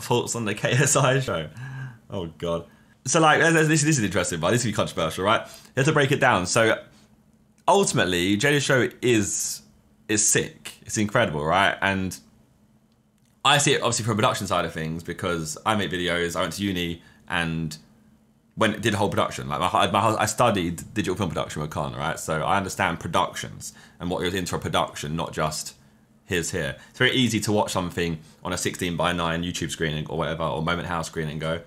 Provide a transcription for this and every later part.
Thoughts on the KSI show? Oh god. So like this, this is interesting, but this is controversial, right? You have to break it down. So ultimately, JJ's show is is sick. It's incredible, right? And I see it obviously from a production side of things because I make videos. I went to uni and when did a whole production. Like my, my, I studied digital film production with Con, right? So I understand productions and what goes into a production, not just here's here. It's very easy to watch something on a 16 by 9 YouTube screening or whatever, or Moment House screening and go,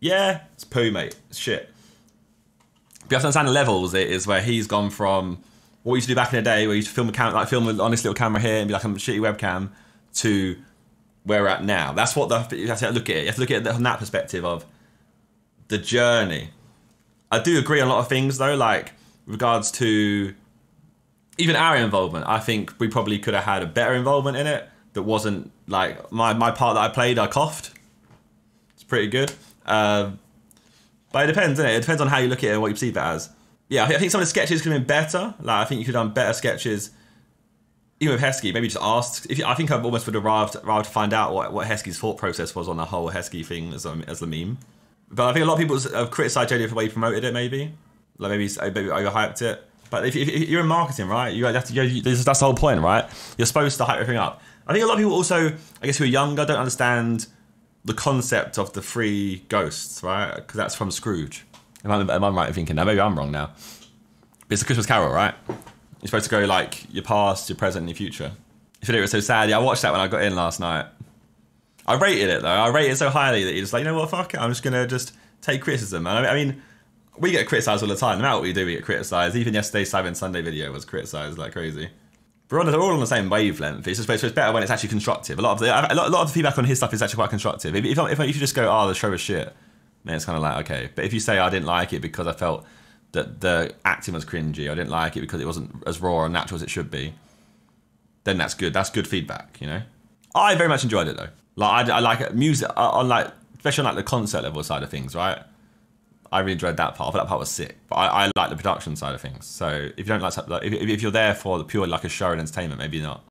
yeah, it's poo, mate. It's shit. But you have to understand the levels. It is where he's gone from what we used to do back in the day, where you used to film a camera, like film on this little camera here and be like a shitty webcam, to where we're at now. That's what the you have to look at it. You have to look at it from that perspective of the journey. I do agree on a lot of things though, like regards to even our involvement. I think we probably could have had a better involvement in it that wasn't like my, my part that I played, I coughed. It's pretty good. Um, but it depends, it? it? depends on how you look at it and what you perceive it as. Yeah, I think some of the sketches could have been better. Like I think you could have done better sketches. Even with Heskey, maybe just asked. If you, I think I almost would have rather, rather find out what, what Heskey's thought process was on the whole Heskey thing as, a, as the meme. But I think a lot of people have criticised JJ for the way he promoted it. Maybe, like maybe maybe overhyped it. But if, if you're in marketing, right, you have to. You, that's the whole point, right? You're supposed to hype everything up. I think a lot of people also, I guess, who are younger, don't understand the concept of the three ghosts, right? Because that's from Scrooge. Am I, am I right in thinking that? Maybe I'm wrong now. But it's a Christmas Carol, right? You're supposed to go like your past, your present, and your future. If you it was so sad, yeah, I watched that when I got in last night. I rated it though. I rated it so highly that you're just like, you know what, fuck it. I'm just gonna just take criticism. And I mean, we get criticised all the time. No matter what we do, we get criticised. Even yesterday's Sidemen Sunday video was criticised like crazy. We're, on, we're all on the same wavelength. It's just so it's better when it's actually constructive. A lot of the a lot, a lot of the feedback on his stuff is actually quite constructive. If, if, if you just go, oh, the show was shit, then it's kind of like okay. But if you say I didn't like it because I felt that the acting was cringy, I didn't like it because it wasn't as raw and natural as it should be, then that's good. That's good feedback, you know. I very much enjoyed it though. Like I, I like music uh, on like especially on like the concert level side of things, right? I really enjoyed that part. I thought that part was sick. But I, I like the production side of things. So if you don't like, if, if you're there for the pure like a show and entertainment, maybe not.